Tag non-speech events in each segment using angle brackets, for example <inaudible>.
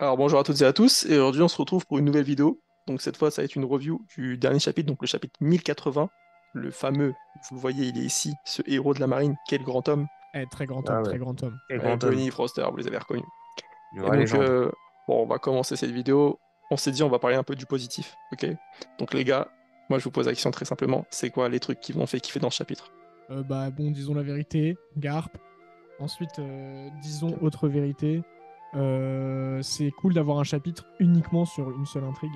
Alors bonjour à toutes et à tous, et aujourd'hui on se retrouve pour une nouvelle vidéo. Donc cette fois ça va être une review du dernier chapitre, donc le chapitre 1080, le fameux, vous le voyez il est ici, ce héros de la marine, quel grand homme. Eh, très grand Ah homme, ouais. très grand homme. Ouais, grand homme. Vous les avez reconnus. Et donc euh, bon on va commencer cette vidéo, on s'est dit on va parler un peu du positif, ok? Donc les gars, moi je vous pose la question très simplement, c'est quoi les trucs qui vont fait kiffer dans ce chapitre? Euh, bah bon, disons la vérité, Garp. Ensuite, euh, disons autre vérité. Euh, c'est cool d'avoir un chapitre uniquement sur une seule intrigue.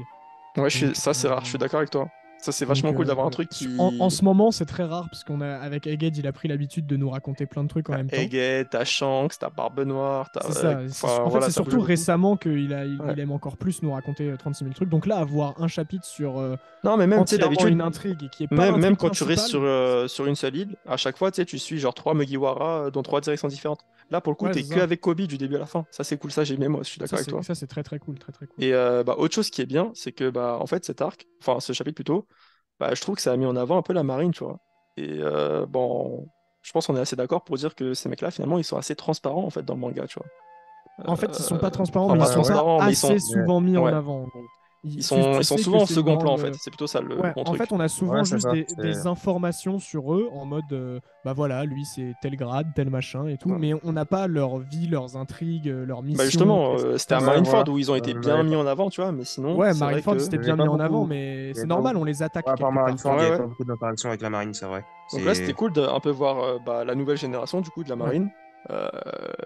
Ouais, je suis- Donc, ça c'est rare, je suis euh, d'accord avec toi. Ça c'est vachement Donc, cool d'avoir un euh, truc qui... En, en ce moment, c'est très rare parce qu'on a avec Egged, il a pris l'habitude de nous raconter plein de trucs en même temps. Egghead, t'as Shanks, t'as Barbe Noire, t'as... C'est ça. euh, c'est- enfin, en fait, voilà, c'est ça surtout récemment qu'il a, il, Ouais. il aime encore plus nous raconter euh, 36 000 trucs. Donc là, avoir un chapitre sur euh, Non mais même, tu sais, entièrement d'habitude, une intrigue qui est pas Même, même quand tu restes sur, euh, sur une seule île, à chaque fois, tu sais, tu suis genre trois Mugiwara euh, dans trois directions différentes. Là, pour le coup, Ouais, t'es c'est que ça. avec Kobe du début à la fin. Ça, c'est cool, ça, j'ai aimé, moi, je suis d'accord avec c'est- toi. ça, c'est très très cool, très très cool. Et euh, bah, autre chose qui est bien, c'est que, bah, en fait, cet arc, enfin, ce chapitre plutôt, bah, je trouve que ça a mis en avant un peu la marine, tu vois. Et euh, bon, je pense qu'on est assez d'accord pour dire que ces mecs-là, finalement, ils sont assez transparents, en fait, dans le manga, tu vois. En fait, ils sont Euh, pas transparents, enfin, mais ils sont transparents, pas mais ils assez souvent mis Ouais. en avant. Ils sont, ils sont souvent en second plan, en fait. C'est plutôt ça le, Ouais, bon en truc. fait, on a souvent Ouais, juste des, informations sur eux en mode euh, bah voilà, lui c'est tel grade, tel machin et tout, Ouais. mais on n'a pas leur vie, leurs intrigues, euh, leurs missions. Bah justement, euh, c'était à Marineford où ils ont été bien mis en avant, tu vois, mais sinon, Ouais, Marineford c'était bien mis en avant, mais c'est normal, on les attaque. Part. Marineford, il n'y pas beaucoup d'interactions avec la marine, c'est vrai. Donc là, c'était cool d'un peu voir euh, bah, la nouvelle génération du coup de la marine. Euh,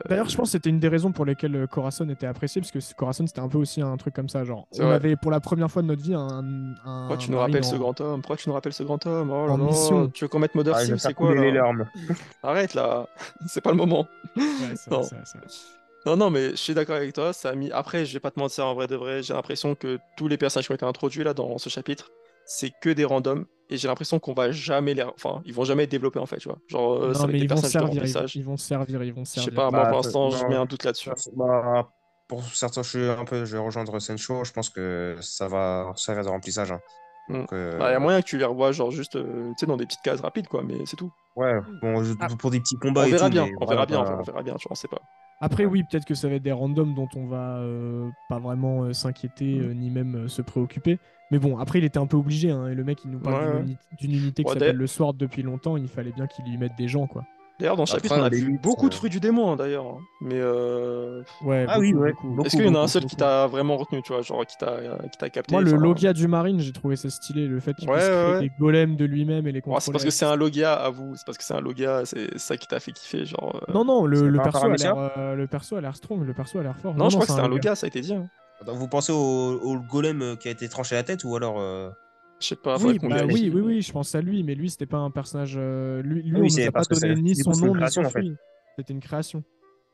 D'ailleurs, je pense que c'était une des raisons pour lesquelles euh, Corazon était apprécié, parce que Corazon c'était un peu aussi un truc comme ça, genre on vrai. avait pour la première fois de notre vie un. un Pourquoi tu nous rappelles ce grand homme? Pourquoi tu nous rappelles ce grand homme? Oh là en là, mission. Tu veux qu'on mette Mother Ah, C'est quoi les larmes. <laughs> Arrête là <laughs> C'est pas le moment. Ouais, vrai, vrai. Non, non, mais je suis d'accord avec toi. Ça a mis... Après, je vais pas te mentir, en vrai de vrai, j'ai l'impression que tous les personnages qui ont été introduits là dans ce chapitre, c'est que des randoms. Et j'ai l'impression qu'on va jamais les. Enfin, ils vont jamais être développés en fait, tu vois. Genre, euh, ça non, va être mais des ils vont personnages de servir, ils vont, ils vont servir, ils vont Je sais servir. pas, moi Bah, pour l'instant, je non, mets un doute là-dessus. Bah, pour certains, je suis un peu, je vais rejoindre Sencho. Je pense que ça va servir de remplissage. hein. Mm. Euh, Il y a moyen que tu les revoies, genre juste, euh, tu sais, dans des petites cases rapides, quoi, mais c'est tout. ouais, bon, je- Ah. pour des petits combats On et verra tout, bien, mais on voilà, verra bien, on verra bien, tu vois, on sait pas. Après, Ouais. oui, peut-être que ça va être des randoms dont on va euh, pas vraiment euh, s'inquiéter euh, ni même euh, se préoccuper. Mais bon, après, il était un peu obligé. hein, et le mec, il nous parle Ouais, d'une ouais. unité qui Ouais, s'appelle le Sword depuis longtemps. Il fallait bien qu'il y mette des gens, quoi. D'ailleurs, dans ce chapitre, on a vu beaucoup de euh, fruits du démon, hein, d'ailleurs. hein. Mais euh, Ouais, Ah oui, ouais, est-ce qu'il y en a un beaucoup, seul qui t'a vraiment retenu, tu vois, genre qui t'a qui t'a capté Moi, le enfin, Logia du Marine, j'ai trouvé ça stylé. Le fait qu'il Ouais, puisse créer ouais. des golems de lui-même et les contrôler. c'est parce que c'est un Logia, à vous. C'est parce que c'est un Logia, c'est ça qui t'a fait kiffer, genre. euh, Non, non, le, perso, a l'air, euh, le perso a l'air strong, le perso a l'air fort. Non, je crois que c'est un Logia. Logia, ça a été dit. hein. Attends, Vous pensez au, au golem euh, qui a été tranché la tête ou alors euh, Je sais pas, Oui, bah oui, oui, oui, je pense à lui, mais lui, c'était pas un personnage. euh, lui, lui Oui, on nous c'est a pas donné ni son nom ni création, son en fait. fruit. C'était une création.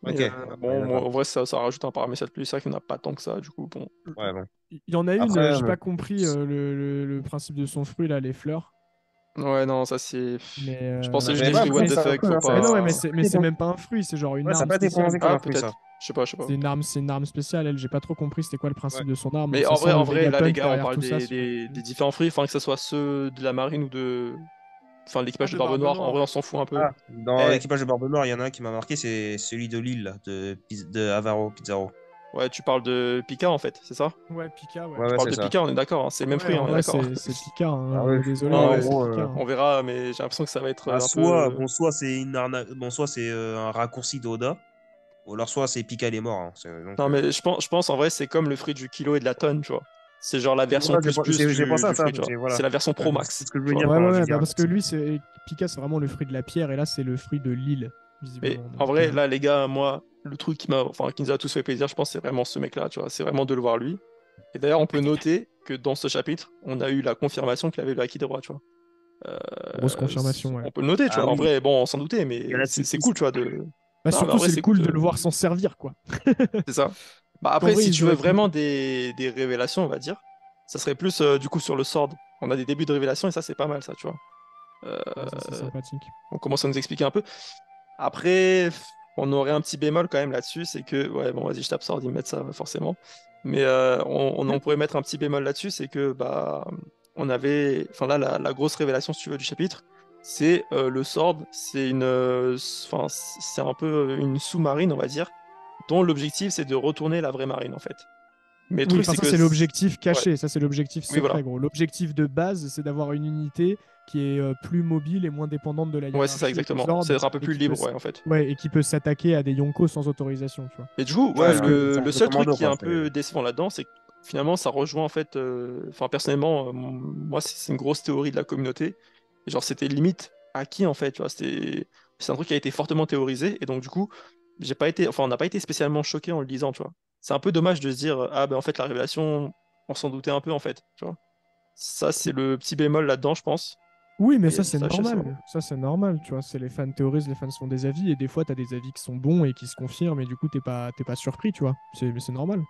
Ok, euh, ouais, bon, moi, en vrai, ça, ça rajoute un paramètre de plus. C'est vrai qu'il n'y en a pas tant que ça, du coup, bon. Ouais, bon. Il y en a une, euh, j'ai pas compris euh, le, le- le principe de son fruit, là, les fleurs. Ouais, non, ça c'est. Mais, euh, Je c'est juste des fruits, what the ça fuck, hein, pas. Mais non, ouais, mais c'est mais c'est même pas un fruit, c'est genre une Ouais, arme spéciale. Ah, un fruit, ça. peut-être. Je sais pas, je sais pas. C'est une arme, c'est une arme spéciale. Elle, j'ai pas trop compris c'était quoi le principe de son arme. Mais en vrai, en vrai, là, les gars, on parle des, ça, des- des différents fruits, enfin, que ce soit ceux de la marine ou de. Enfin, l'équipage de de Barbe Noire. En vrai, on s'en fout un peu. Ah, dans Eh. l'équipage de Barbe Noire, il y en a un qui m'a marqué, c'est celui de Lille, là, de, Piz- de Avaro Pizarro. Ouais, tu parles de Pika en fait, c'est ça? Ouais, Pika, ouais. Ouais, Tu parles de ça. Pika, on est d'accord, hein, c'est le même Ouais, fruit, en on est d'accord. c'est Pika. hein, Ah ouais, Désolé, non, gros, Pika, euh, hein. On verra, mais j'ai l'impression que ça va être Ah, un soit, peu. bon, soit c'est une arna- bon, soit c'est euh, un raccourci d'Oda, ou alors soit c'est Pika il est mort. hein. Donc, Non, euh, mais je pense, je pense en vrai, c'est comme le fruit du kilo et de la tonne, tu vois. C'est genre la version Ouais, plus plus. C'est la version pro max. c'est ce que je dire. Parce que lui, c'est Pika, c'est vraiment le fruit de la pierre, et là, c'est le fruit de l'île, Mais en vrai, euh, là, les gars, moi, le truc qui m'a, enfin, qui nous a tous fait plaisir, je pense, c'est vraiment ce mec-là, tu vois. C'est vraiment de le voir lui. Et d'ailleurs, on peut noter que dans ce chapitre, on a eu la confirmation qu'il avait le Haki des rois, tu vois. Euh, Grosse confirmation, ouais. On peut le noter, tu Ah vois. En oui. vrai, bon, on s'en doutait, mais en c'est cool, tu vois, de. Bah, Non, en surtout, c'est cool de de- le voir s'en servir, quoi. <laughs> C'est ça. Bah après, vrai, si tu veux vraiment des, des révélations, on va dire, ça serait plus euh, du coup sur le sword. On a des débuts de révélation et ça, c'est pas mal, ça, tu vois. Euh, Ouais, ça, c'est sympathique. on commence à nous expliquer un peu. Après, on aurait un petit bémol quand même là-dessus, c'est que, ouais, bon, vas-y, je t'absorbe d'y mettre ça, forcément. Mais euh, on, on- on pourrait mettre un petit bémol là-dessus, c'est que, bah, on avait, enfin là, la, la grosse révélation, si tu veux, du chapitre, c'est euh, le sword, c'est une, euh, enfin, c'est un peu une sous-marine, on va dire, dont l'objectif c'est de retourner la vraie marine en fait. Mais Oui, truc c'est ça que c'est l'objectif caché, ça c'est l'objectif Oui, secret, voilà. gros. L'objectif de base, c'est d'avoir une unité qui est euh, plus mobile et moins dépendante de la Ouais, c'est ça exactement. C'est un peu plus peut libre, ouais, en fait. Ouais, et qui peut s'attaquer à des yonkos sans autorisation, tu vois. Et du coup, Ouais, le, seul truc qui est un peu décevant là-dedans, c'est que finalement, ça rejoint en fait. euh, Enfin, personnellement, euh, moi, c'est une grosse théorie de la communauté. Genre, c'était limite acquis en fait. Tu vois, c'est un truc qui a été fortement théorisé. Et donc, du coup, j'ai pas été. Enfin, on n'a pas été spécialement choqué en le lisant, tu vois. C'est un peu dommage de se dire, ah ben en fait, la révélation, on s'en doutait un peu en fait. Tu vois. Ça, c'est le petit bémol là-dedans, je pense. Oui, mais Et ça c'est normal. Ça c'est normal, tu vois. C'est les fans théorisent, les fans se font des avis, et des fois t'as des avis qui sont bons et qui se confirment, et du coup t'es pas, t'es pas surpris, tu vois. C'est, mais c'est normal.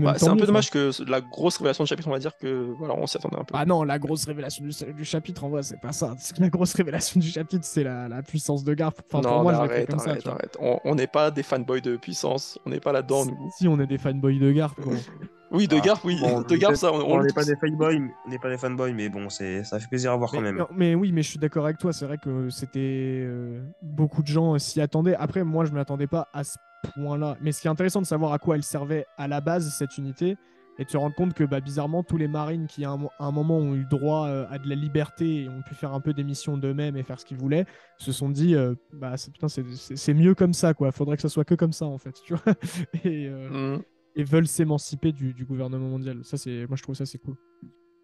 Bah, c'est un peu tu dommage que la grosse révélation de chapitre, on va dire que voilà, on s'y attendait un peu. Ah non, la grosse révélation du, du chapitre, en vrai, c'est pas ça. <laughs> La grosse révélation du chapitre, c'est la, la puissance de Garp. Enfin, non, pour moi, je arrête, ça. arrête, tu arrête. On n'est pas des fanboys de puissance. On n'est pas là-dedans, nous. Si on est des fanboys de Garp. <laughs> Oui, de Ah, Garp, oui. bon, <laughs> de Garp, ça, on, n'est pas des fanboys, on n'est pas des fanboys, mais bon, c'est, ça fait plaisir à voir Mais, quand même. non, mais oui, mais je suis d'accord avec toi. C'est vrai que c'était euh, beaucoup de gens s'y attendaient. Après, moi, je ne m'attendais pas à ce point-là. Mais ce qui est intéressant de savoir à quoi elle servait à la base cette unité, et de se rendre compte que bah, bizarrement, tous les marines qui à un, mo- à un moment ont eu droit euh, à de la liberté et ont pu faire un peu des missions d'eux-mêmes et faire ce qu'ils voulaient, se sont dit, euh, bah c'est- putain, c'est- c'est c'est mieux comme ça, quoi. Faudrait que ça soit que comme ça, en fait, tu vois. <laughs> Et, euh, Mhm. Et veulent s'émanciper du, du gouvernement mondial. Ça, c'est, moi, je trouve ça c'est cool.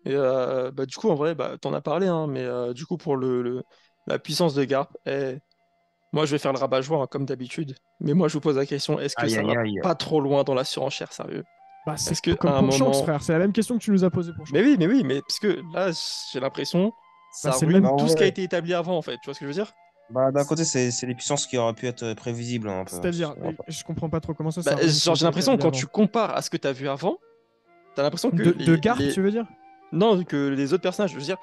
Et euh, bah, du coup, en vrai, bah, t'en as parlé, hein, mais euh, du coup, pour le, le- la puissance de Garp, eh, moi, je vais faire le rabat-joie, hein, comme d'habitude. Mais moi, je vous pose la question, est-ce que Aïe, ça aïe, va aïe. pas trop loin dans la surenchère, sérieux? Bah, c'est Est-ce que, comme pour frère. C'est la même question que tu nous as posée pour Shanks. Mais oui, mais oui, mais parce que là, j'ai l'impression ça Bah, c'est le ruine même- tout ce qui a été établi avant, en fait. Tu vois ce que je veux dire? Bah, d'un côté, c'est, c'est des puissances qui auraient pu être prévisibles un peu. C'est-à-dire, je comprends pas trop comment ça. Bah, ruine ce genre, j'ai l'impression, été quand tu compares à ce que t'as vu avant, t'as l'impression que. De, les, de les- tu veux dire? Non, que les autres personnages, je veux dire,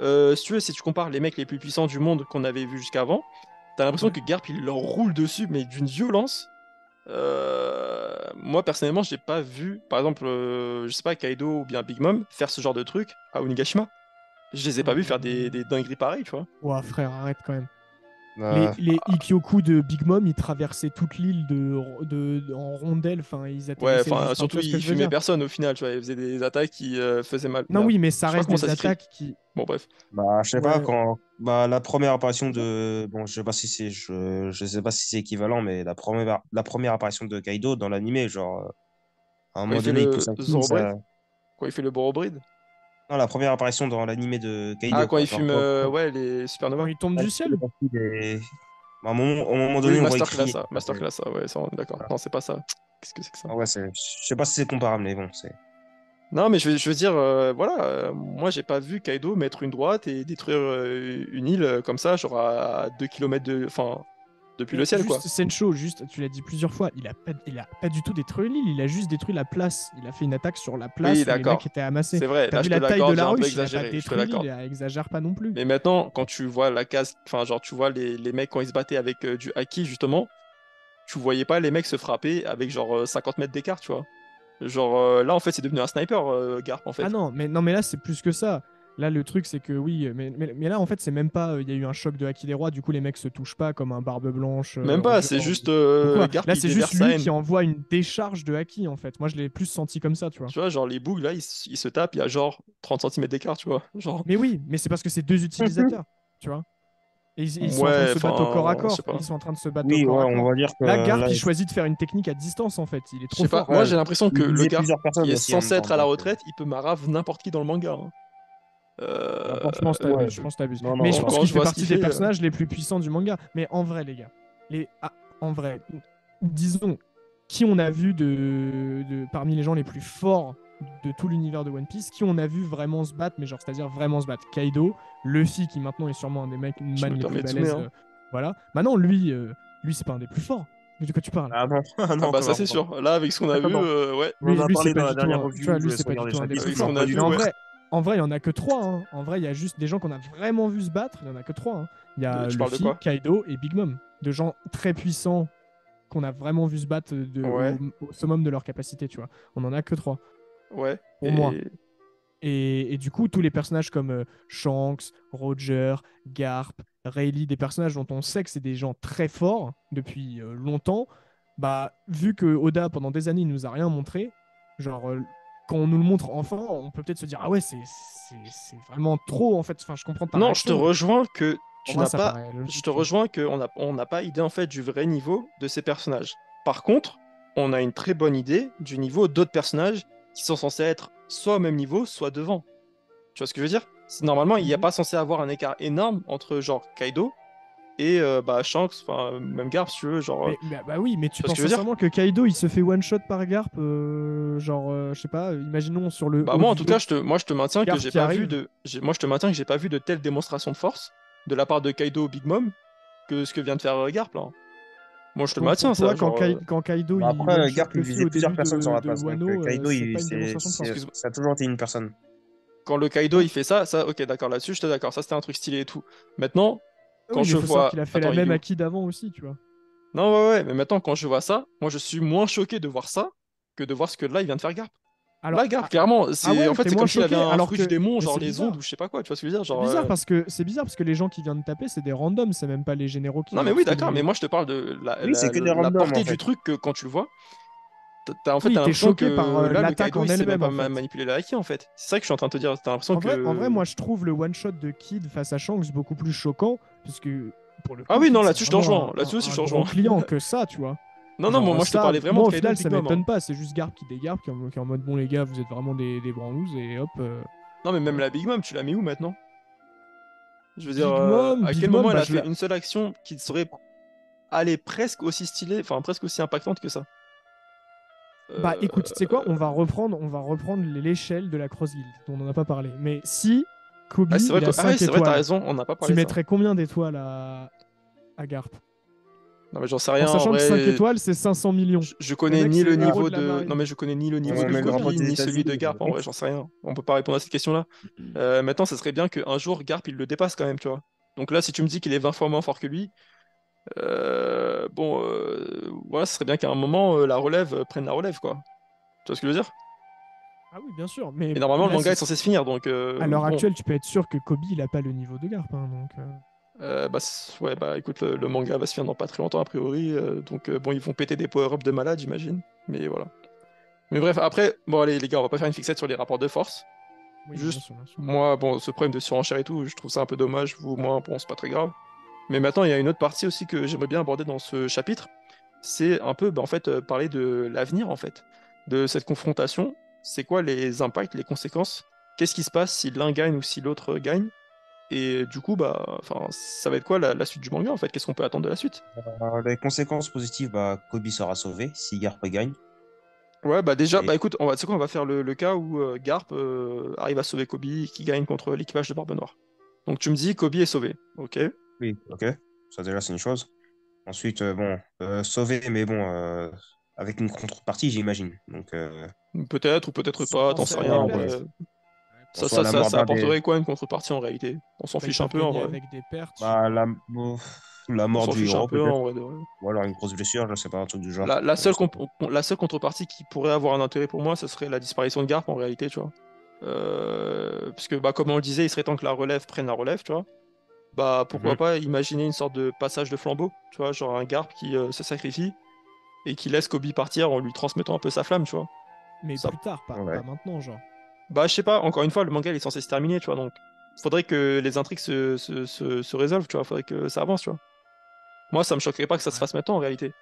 euh, si tu veux, si tu compares les mecs les plus puissants du monde qu'on avait vu jusqu'avant, t'as l'impression Ouais. que Garp il leur roule dessus, mais d'une violence. Euh, Moi personnellement, j'ai pas vu, par exemple, euh, je sais pas, Kaido ou bien Big Mom faire ce genre de truc à Onigashima. Je les ai pas vus faire des, des dingueries pareilles, tu vois. Ouah, frère, arrête quand même. Les, les Ikyoku de Big Mom, ils traversaient toute l'île de, de, de- en rondelle. Enfin, ils Ouais, enfin, surtout ils fumaient dire personne au final, tu vois. Ils faisaient des attaques qui euh, faisaient mal. Non, oui, mais ça reste des attaques qui. Bon, bref. Bah, je sais pas, quand bah, la première apparition de. Bon, je sais pas si c'est je... je sais pas si c'est équivalent, mais la première, la première apparition de Kaido dans l'animé, genre. euh, À un il moment fait donné, il le pousse un coup, Zorobride ça- Quand il fait le Borobride. Non, la première apparition dans l'animé de Kaido. Ah, quand quoi. il fume euh, ouais, les supernovas. Quand ils tombent du ciel À un moment, au moment donné, Oui, on voit masterclass, écrit- ça. Masterclass, ça, ouais, ça, on est d'accord. Voilà. Non, c'est pas ça. Qu'est-ce que c'est que ça? Ah ouais, c'est- je sais pas si c'est comparable, mais bon, c'est. Non, mais je veux, je veux dire, euh, voilà, euh, moi j'ai pas vu Kaido mettre une droite et détruire euh, une île comme ça, genre à 2 km de. Enfin, depuis le ciel, juste quoi. Sencho, juste, tu l'as dit plusieurs fois, il a, pas, il a pas du tout détruit l'île, il a juste détruit la place. Il a fait une attaque sur la place Oui, où les mecs étaient amassés. C'est vrai, T'as là vu je te la taille de la ruche, il a pas détruit l'île, il exagère pas non plus. Mais maintenant, quand tu vois la case, enfin, genre, tu vois les, les mecs quand ils se battaient avec euh, du haki, justement, tu voyais pas les mecs se frapper avec genre euh, 50 mètres d'écart, tu vois. Genre euh, là, en fait, c'est devenu un sniper, euh, Garp, en fait. Ah non, mais, non, mais là, c'est plus que ça. Là, le truc, c'est que oui, mais, mais, mais là, en fait, c'est même pas. euh, Il y a eu un choc de Haki des Rois, du coup, les mecs se touchent pas comme un barbe blanche. euh, Même pas, c'est juste euh, Là, qui c'est juste lui qui envoie une décharge de Haki, en fait. Moi, je l'ai plus senti comme ça, tu vois. Tu vois, genre les bougs là, ils, se tapent, il y a genre 30 cm d'écart, tu vois. <laughs> Genre, Mais oui, mais c'est parce que c'est deux utilisateurs, <laughs> tu vois. Et ils, ils sont en train de se battre au corps à corps. Ils sont en train de se battre Oui, au corps ouais, à on corps. va dire que. Là, Garp, là, il choisit de faire une technique à distance, en fait. Il est je trop sais pas, fort. moi Ouais, j'ai l'impression que il le Garp qui est censé être à la donc, retraite, il peut marave n'importe qui dans le manga. hein. Euh, Je pense que t'abuses, ouais, je pense que t'abuses. non, Mais je pense qu'il fait partie qu'il des fait, euh. personnages les plus puissants du manga. Mais en vrai, les gars, les... ah, en vrai, disons, qui on a vu de... de- parmi les gens les plus forts de tout l'univers de One Piece, qui on a vu vraiment se battre, mais genre, c'est-à-dire vraiment se battre Kaido, Luffy, qui maintenant est sûrement un des mecs man les plus balèzes. hein. euh, voilà. Maintenant, lui, euh, lui c'est pas un des plus forts. Mais de quoi tu parles? Ah non, ah non, Ah bah ça c'est sûr. Là avec ce qu'on a vu, euh, ouais. On Lui, en a lui, parlé c'est pas du tout un- tu vois, lui, pas du tout un des plus forts. En vrai, il y en a que trois. hein. En vrai, il y a juste des gens qu'on a vraiment vu se battre. Il y en a que trois. hein. Il y a Euh, Luffy, Kaido et Big Mom. De gens très puissants qu'on a vraiment vu se battre de, Ouais. au, au summum de leur capacité, tu vois. On en a que trois. Ouais. Pour Et- moi. Et, et du coup, tous les personnages comme euh, Shanks, Roger, Garp, Rayleigh, des personnages dont on sait que c'est des gens très forts depuis euh, longtemps, bah, vu que Oda, pendant des années, il nous a rien montré, genre, euh, quand on nous le montre enfin, on peut peut-être se dire, ah ouais, c'est c'est- c'est vraiment trop, en fait. Enfin, je comprends ta Non, je te rejoins que tu n'as pas. Je te rejoins qu'on n'a on n'a pas idée en fait du vrai niveau de ces personnages. Par contre, on a une très bonne idée du niveau d'autres personnages qui sont censés être soit au même niveau, soit devant. Tu vois ce que je veux dire? Normalement, il n'y a Mhm. pas censé avoir un écart énorme entre genre Kaido et euh, bah, Shanks, enfin même Garp si tu veux, genre. Mais, mais- bah oui, mais tu penses que sincèrement que Kaido il se fait one shot par Garp, euh, genre euh, je sais pas, imaginons sur le. Bah moi en tout cas, je te, moi je te maintiens que Garp j'ai qui pas vu de, j'ai- moi je te maintiens que j'ai pas vu de telle démonstration de force de la part de Kaido au Big Mom que ce que vient de faire euh, Garp là. Moi je te le Donc, maintiens ça. quand, genre, Kai- euh, quand Kaido Bah il après, Garp, il visait plusieurs personnes de, sur la place. Donc, Wano, euh, euh, Kaido, il- pas une c'est- démonstration de force. c'est- Excuse-moi. ça a toujours été une personne. Quand le Kaido il fait ça, ça ok d'accord là-dessus, je te d'accord, ça c'était un truc stylé et tout. Maintenant, quand oui, mais je vois, qu'il a fait attends, la même à Kid avant aussi, tu vois. Non ouais ouais, mais maintenant quand je vois ça, moi je suis moins choqué de voir ça que de voir ce que là il vient de faire Garp. Alors, là Garp ah, clairement, c'est ouais, en fait c'est moins comme s'il avait choqué, un alors fruit que- du démon, genre les ondes ou je sais pas quoi, tu vois ce que je veux dire, genre. bizarre euh, parce que c'est bizarre parce que les gens qui viennent de taper, c'est des randoms, c'est même pas les généraux qui. Non mais oui d'accord, mais moi je te parle de la, Oui, c'est la- que des la randoms, portée en du truc que quand tu le vois, t'as- en fait Oui, t'as t'es l'impression choqué que par, euh, l'attaque en elle-même, même en fait. manipuler haki en fait. C'est ça que je suis en train de te dire, t'as l'impression En vrai, que. en vrai, moi je trouve le one shot de Kid face à Shanks beaucoup plus choquant puisque pour le coup, Ah oui, non, là-dessus, je te rejoins. Là-dessus aussi, je te rejoins. client <laughs> que ça, tu vois. Non non, moi, je te parlais vraiment moi, au de final, ça hein. m'étonne pas. C'est juste Garp qui dégarpe, qui, est en- qui est en mode bon, les gars, vous êtes vraiment des, des branlouses et hop. euh, Non mais même la Big Mom, tu l'as mis où maintenant? Je veux Big dire, euh, Mom, à Big quel Mom, moment elle bah, a fait la- une seule action qui serait allée presque aussi stylée, enfin presque aussi impactante que ça? Bah Euh, écoute, tu sais quoi, on va reprendre, on va reprendre l'échelle de la Cross Guild dont on n'en a pas parlé. Mais si Kobe Ah, c'est vrai, il a que- ah ouais, 5 c'est vrai, t'as étoiles, raison, on n'a pas tu parlé ça. mettrais combien d'étoiles à... à Garp? Non mais j'en sais rien, En en sachant que vrai, 5 étoiles, c'est 500 millions. Je, je connais mec, ni le le niveau de. Non, mais je connais ni le niveau Ouais, de le Kobe, ni celui de Garp. En vrai, j'en sais rien. On peut pas répondre à cette question-là. Euh, maintenant, ça serait bien qu'un jour, Garp, il le dépasse quand même, tu vois. Donc là, si tu me dis qu'il est 20 fois moins fort que lui, euh, bon, euh, voilà, ce serait bien qu'à un moment, euh, la relève euh, prenne la relève, quoi. Tu vois ce que je veux dire? Ah oui, bien sûr. Mais Et normalement, là, le manga est censé se finir, donc. euh, À l'heure bon. actuelle, tu peux être sûr que Kobe, il a pas le niveau de Garp. hein, donc, euh, Euh, bah, ouais, bah écoute, le, le manga va se finir dans pas très longtemps, a priori. euh, donc, euh, bon, ils vont péter des power-ups de malade, j'imagine. Mais voilà. Mais bref, après, bon, allez, les gars, on va pas faire une fixette sur les rapports de force. oui, Juste- bien sûr, bien sûr. Moi, bon, ce problème de surenchère et tout, je trouve ça un peu dommage. Vous, moi, bon, c'est pas très grave. Mais maintenant, il y a une autre partie aussi que j'aimerais bien aborder dans ce chapitre. C'est un peu, bah, en fait, euh, parler de l'avenir, en fait. De cette confrontation. C'est quoi les impacts, les conséquences? Qu'est-ce qui se passe si l'un gagne ou si l'autre gagne? Et du coup, bah, enfin, ça va être quoi la, la suite du manga, en fait? Qu'est-ce qu'on peut attendre de la suite? Euh, les conséquences positives, bah, Kobe sera sauvé si Garp gagne. Ouais, bah déjà, Et- bah écoute, on va, quoi, on va faire le, le cas où euh, Garp euh, arrive à sauver Kobe qui gagne contre l'équipage de Barbe Noire. Donc tu me dis, Kobe est sauvé, ok Oui, ok. Ça déjà, c'est une chose. Ensuite, euh, bon, euh, sauvé, mais bon, euh, avec une contrepartie, j'imagine. Donc, euh, Peut-être ou peut-être pas, t'en sais rien. Ça, ça, ça, apporterait des- quoi une contrepartie en réalité? On s'en fiche un peu en vrai. Avec des pertes. bah, la, mort du héros, un peu peut-être. en vrai. de vrai. Ou alors une grosse blessure, je sais pas, un truc du genre. La, la seule Je sais comp- la seule contrepartie qui pourrait avoir un intérêt pour moi, ce serait la disparition de Garp en réalité, tu vois. Euh, puisque, bah, comme on le disait, il serait temps que la relève prenne la relève, tu vois. Bah, pourquoi Mhm. pas imaginer une sorte de passage de flambeau, tu vois, genre un Garp qui euh, se sacrifie et qui laisse Kobe partir en lui transmettant un peu sa flamme, tu vois. Mais ça- plus tard, pas, Ouais. pas maintenant, genre. Bah, je sais pas, encore une fois, le manga il est censé se terminer, tu vois, donc faudrait que les intrigues se, se, se, se résolvent, tu vois, faudrait que ça avance, tu vois. Moi, ça me choquerait pas que ça se fasse maintenant en réalité.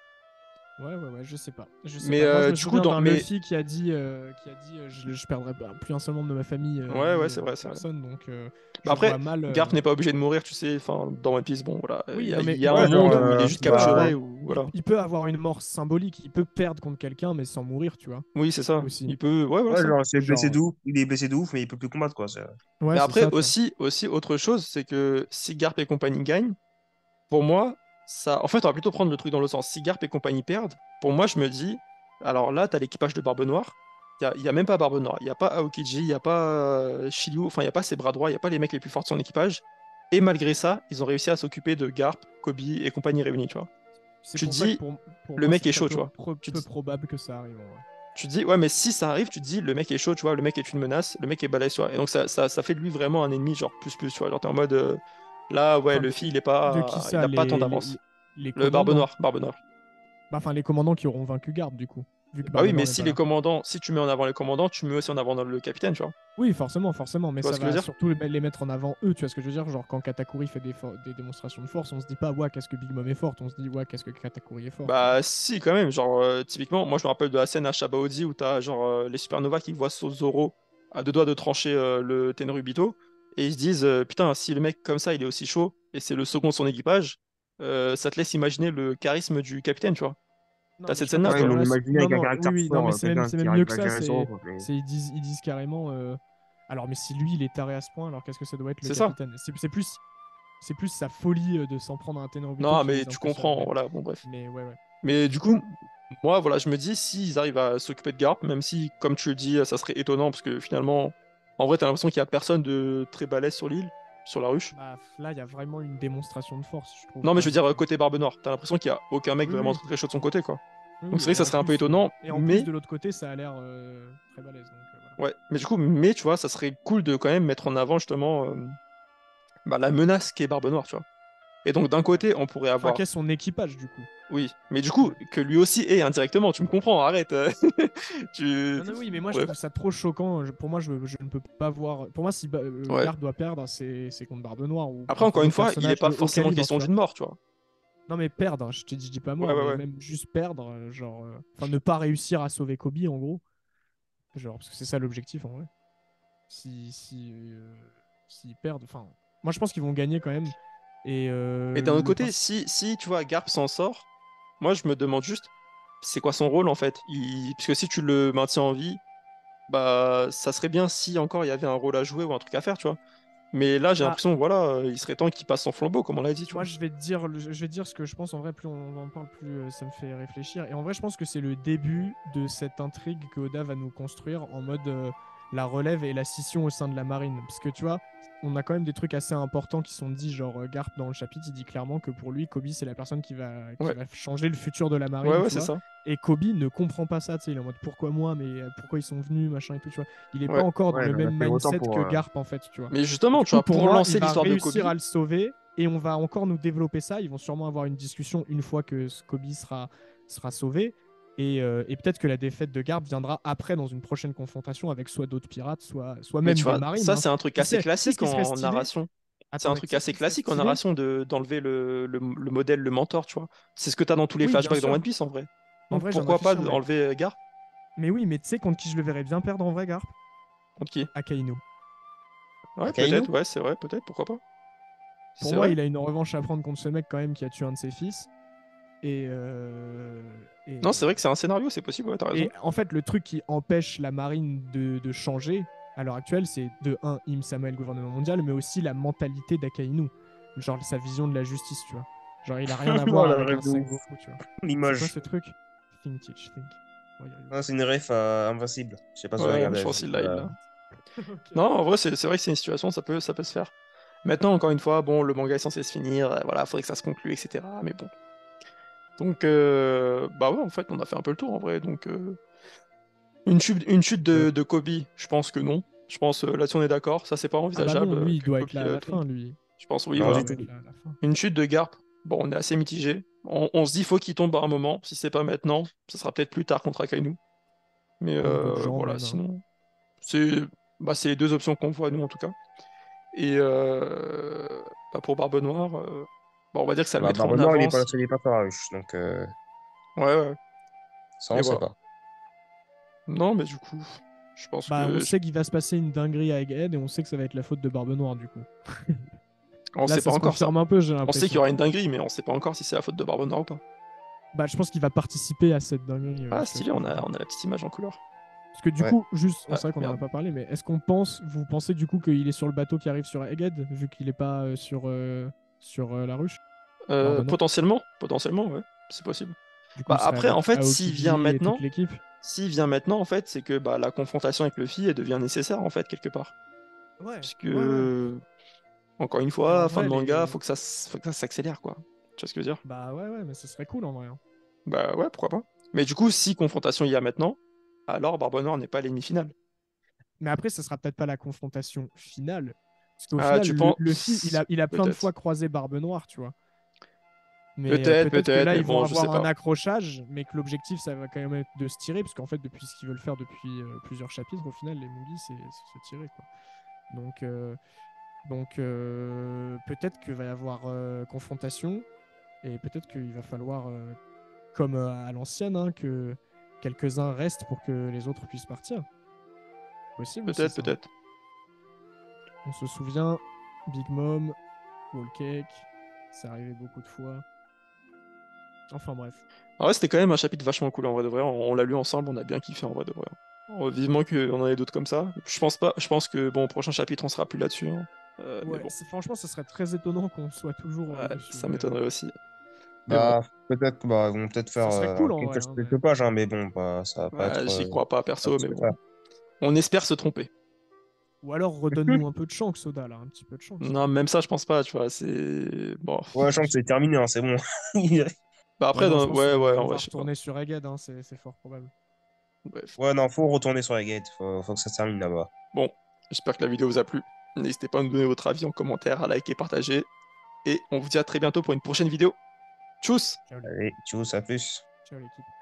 Ouais, ouais, ouais, je sais pas. Je sais Mais, pas. Moi, je euh, me du coup, dans- mais- Luffy qui a dit, euh, qui a dit euh, je, je perdrai plus un seul membre de ma famille. euh, Ouais, ouais, c'est vrai, c'est vrai. personne, donc, euh, Bah après, mal, euh, Garp n'est pas obligé de mourir, tu sais, enfin, dans One Piece, bon, voilà. Oui, il y a, non, mais il y a ouais, un monde où il est juste bah, capturé, ouais. ou voilà. Il peut avoir une mort symbolique, il peut perdre contre quelqu'un, mais sans mourir, tu vois. Oui, c'est ça. aussi. Il peut, ouais, voilà. Ouais, genre, c'est blessé Genre- de ouf, il est blessé de ouf, mais il peut plus combattre, quoi. c'est- Ouais, Mais après, ça, aussi, aussi, autre chose, c'est que si Garp et compagnie gagnent, pour moi, ça. En fait, on va plutôt prendre le truc dans le sens. Si Garp et compagnie perdent, pour moi, je me dis, alors là, t'as l'équipage de Barbe Noire. Il n'y a, même pas Barbe Noire. Il n'y a pas Aokiji, il n'y a pas euh, Shiryu, enfin, il n'y a pas ses bras droits, il n'y a pas les mecs les plus forts de son équipage. Et malgré ça, ils ont réussi à s'occuper de Garp, Kobe et compagnie réunis, tu vois. Tu dis, que pour- pour le moi, mec est chaud, peu tu vois. pro- Tu peu dis- probable que ça arrive. vrai. Tu dis, ouais, mais si ça arrive, tu te dis, le mec est chaud, tu vois, le mec est une menace, le mec est balèze, tu vois. Et donc, ça, ça, ça fait de lui vraiment un ennemi, genre plus plus, tu vois. Genre, t'es en mode, euh, là, ouais, Enfin, le fil, il est pas, il ça a pas tant d'avance. Le barbe noire, barbe noire. Bah, Enfin, les commandants qui auront vaincu Garde, du coup. vu que Bah oui, mais si les commandants, si tu mets en avant les commandants, tu mets aussi en avant le capitaine, tu vois. Oui, forcément, forcément. Mais ça va dire surtout les mettre en avant eux, tu vois ce que je veux dire? Genre, quand Katakuri fait des, des démonstrations de force, on se dit pas, ouais, qu'est-ce que Big Mom est forte, on se dit, ouais, qu'est-ce que Katakuri est fort. Bah si, quand même. Genre, euh, typiquement, moi je me rappelle de la scène à Shabaodi où t'as genre euh, les supernovas qui voient Zoro à deux doigts de trancher euh, le Tenryubito et ils se disent euh, putain, si le mec comme ça il est aussi chaud et c'est le second de son équipage, euh, ça te laisse imaginer le charisme du capitaine, tu vois. T'as cette scène-là, Ouais, c'est- oui, oui, mais euh, c'est même, c'est mieux que ça. c'est- c'est- ils, disent, ils disent carrément. euh, Alors, mais si lui, il est taré à ce point, alors qu'est-ce que ça doit être le C'est ça. capitaine? C'est c'est plus, c'est plus sa folie de s'en prendre à un Tenryubito. Non, mais tu comprends, mais- voilà, bon bref. Mais ouais, ouais. Mais du coup, moi voilà, je me dis s'ils arrivent à s'occuper de Garp, même si, comme tu le dis, ça serait étonnant parce que finalement, en vrai, t'as l'impression qu'il y a personne de très balèze sur l'île, sur la ruche. Bah, là, il y a vraiment une démonstration de force, je trouve. Non, mais je veux dire, euh, côté Barbe Noire, t'as l'impression qu'il y a aucun mec Oui, vraiment oui. très, chaud de son côté, quoi. oui, donc c'est vrai que ça serait un peu étonnant, Et en mais- plus, de l'autre côté, ça a l'air euh, très balèze. Donc, euh, voilà. Ouais, mais du coup, mais tu vois, ça serait cool de quand même mettre en avant justement euh, bah, la menace qu'est Barbe Noire, tu vois. Et donc d'un côté, on pourrait Enfin, avoir. qu'est son équipage, du coup Oui, mais du coup, que lui aussi est indirectement, tu me comprends, arrête. <laughs> tu... Non, non, oui, mais moi je trouve ça trop choquant. Pour moi, je, je ne peux pas voir. Pour moi, si Ba- euh, Ouais. Doit perdre, c'est contre Barbe Noire. Ou Après, encore une fois, il n'est pas forcément question d'une mort, tu vois. Non, mais perdre, je te dis, je dis pas mort, Ouais, mais même juste perdre, euh, genre. euh, Enfin, ne pas réussir à sauver Kobe, en gros. Genre, parce que c'est ça l'objectif en vrai. Si. Si. euh, S'ils perdent. Enfin, moi je pense qu'ils vont gagner quand même. Et, euh, Mais d'un autre côté, si, si tu vois, Garp s'en sort, moi je me demande juste, c'est quoi son rôle en fait? Il... Parce que si tu le maintiens en vie, bah ça serait bien si encore il y avait un rôle à jouer ou un truc à faire, tu vois. Mais là, j'ai Bah. l'impression, voilà, euh, il serait temps qu'il passe son flambeau, comme on l'a dit, tu vois. Moi, je vais te dire, je vais te dire ce que je pense. En vrai, plus on en parle, plus euh, ça me fait réfléchir. Et en vrai, je pense que c'est le début de cette intrigue que Oda va nous construire en mode euh, la relève et la scission au sein de la marine. Parce que tu vois, on a quand même des trucs assez importants qui sont dits. Genre, euh, Garp dans le chapitre, il dit clairement que pour lui, Kobe, c'est la personne qui va, qui Ouais. va changer le futur de la marine. Ouais, ouais, c'est ça. Et Kobe ne comprend pas ça. Tu sais, il est en mode pourquoi moi, mais euh, pourquoi ils sont venus, machin et tout. Tu vois. Il est Ouais. pas encore dans Ouais, le même mindset pour, que euh, Garp en fait. Tu vois. Mais justement, tu coup, vois, pour, moi, lancer il va l'histoire de Kobe, à le sauver et on va encore nous développer ça. Ils vont sûrement avoir une discussion une fois que Kobe sera, sera sauvé. Et, euh, et peut-être que la défaite de Garp viendra après dans une prochaine confrontation avec soit d'autres pirates, soit, soit mais même tu des vois, marines. ça hein. c'est un truc assez classique en narration. C'est un mais truc assez classique en narration de d'enlever le, le, le modèle, le mentor, tu vois. C'est ce que tu as dans tous les Oui, flashbacks dans sûr. One Piece en vrai. En Donc vrai, pourquoi pas mais- enlever euh, Garp? Mais oui, mais tu sais contre qui je le verrais bien perdre en vrai, Garp? Contre qui? Akainu. Ouais, peut-être, ouais, c'est vrai, peut-être, pourquoi pas. Pour C'est moi, vrai. il a une revanche à prendre contre ce mec quand même qui a tué un de ses fils. Et. euh, et- Non, c'est vrai que c'est un scénario, c'est possible, ouais, raison. Et en fait, le truc qui empêche la marine de, de changer à l'heure actuelle, c'est de 1, Im Sama et le gouvernement mondial, mais aussi la mentalité d'Akainu. Genre sa vision de la justice, tu vois. Genre, il a rien <laughs> à voir avec un. Sengoku, tu vois. C'est L'image. ce truc? Think, teach, think. Ouais, y a- Ah, c'est une ref à Invincible. Je sais pas si Ouais, je pense qu'il l'a, Euh. <laughs> Non, en vrai, c'est c'est vrai que c'est une situation, ça peut, ça peut se faire. Maintenant, encore une fois, bon, le manga est censé se finir, euh, voilà, faudrait que ça se conclue, etc. Mais bon. Donc, euh, bah ouais, en fait, on a fait un peu le tour, en vrai. Donc, euh, une chute, une chute de, de Kobe, je pense que non. Je pense, euh, là-dessus, on est d'accord. Ça, c'est pas Ah bah envisageable. non, lui, il doit Kobe, être là à euh, la fin, lui. Je pense, oui, Non, voilà. du Il tout. doit être là à la fin. Une chute de Garp, bon, on est assez mitigé. On, on se dit, faut qu'il tombe à un moment. Si c'est pas maintenant, ce sera peut-être plus tard contre Akainu. Mais euh, voilà, sinon, c'est bah, c'est les deux options qu'on voit, nous, en tout cas. Et euh, bah, pour Barbe Noire, bah, on va dire que ça le Bah, mettra en Barbe Noire, il est pas, il est pas sur la ruche, donc euh, Ouais, ouais. ça, on Et sait voilà. pas. Non, mais du coup, je pense Bah, que. on sait qu'il va se passer une dinguerie à Egghead et on sait que ça va être la faute de Barbe Noire, du coup. On Là, sait ça pas se encore ça. confirme un peu, j'ai On sait qu'il y aura une dinguerie, mais on sait pas encore si c'est la faute de Barbe Noire ou pas. Bah, je pense qu'il va participer à cette dinguerie. euh, Ah, stylé, on a, on a la petite image en couleur. Parce que du Ouais. coup, juste, Ah, c'est vrai qu'on en a pas parlé, mais est-ce qu'on pense, vous pensez du coup qu'il est sur le bateau qui arrive sur Egghead, vu qu'il est pas euh, sur, euh, sur euh, la ruche? Euh, Noire. potentiellement, potentiellement, ouais, c'est possible. Coup, Bah, après, en fait, s'il vient maintenant-. S'il vient maintenant, en fait, c'est que bah, la confrontation avec Luffy, elle devient nécessaire, en fait, quelque part. Ouais. Parce que, encore une fois, fin de manga, les- faut que ça, s- faut que ça s'accélère, quoi. Tu vois ce que je veux dire? Bah ouais, ouais, mais ce serait cool en vrai. hein. Bah ouais, pourquoi pas. Mais du coup, si confrontation il y a maintenant, alors Barbe Noire n'est pas l'ennemi final. Mais après, ce sera peut-être pas la confrontation finale. Parce qu'au Ah, final, tu le- penses- Luffy, il a, il a plein de fois croisé Barbe Noire, tu vois. Mais euh, Peut-être, peut-être, là, ils vont bon, avoir un pas. accrochage, mais que l'objectif, ça va quand même être de se tirer, parce qu'en fait, depuis ce qu'ils veulent faire depuis euh, plusieurs chapitres, au final, les Mungis, c'est se tirer. Quoi. Donc, euh, donc euh, peut-être qu'il va y avoir confrontation, et peut-être qu'il va falloir, comme à l'ancienne, hein, que quelques-uns restent pour que les autres puissent partir. Possible Peut-être, peut-être. On se souvient, Big Mom, Wall Cake, c'est arrivé beaucoup de fois. Enfin bref. En vrai, c'était quand même un chapitre vachement cool en vrai de vrai. On, on l'a lu ensemble, on a bien kiffé en vrai de vrai. Oh, vivement qu'on en ait d'autres comme ça. Je pense pas, je pense que bon, au prochain chapitre, on sera plus là-dessus. hein. Euh, mais Ouais, bon, c'est- franchement, ce serait très étonnant qu'on soit toujours. euh, ouais, ça m'étonnerait aussi. Bah, peut-être, bah, ils vont peut-être Ça faire serait euh, cool, en quelques, vrai, hein, quelques mais- pages, hein, mais bon, bah, ça va pas Ouais, être. j'y crois pas perso, mais bon. On espère se tromper. Ou alors redonne-nous un peu de chance, Soda, là, un petit peu de chance. Non, même ça, je pense pas, tu vois. C'est bon. Ouais, que c'est terminé, hein, c'est bon. <laughs> Bah après, Ouais, dans- ouais, ouais, on va pas. retourner sur Egghead, hein, c'est c'est fort probable. Bref. ouais, non, faut retourner sur gates, faut, faut que ça se termine là-bas. Bon, j'espère que la vidéo vous a plu. N'hésitez pas à nous donner votre avis en commentaire, à liker, partager. Et on vous dit à très bientôt pour une prochaine vidéo. Tchuss Allez, tchuss, à plus. Ciao l'équipe.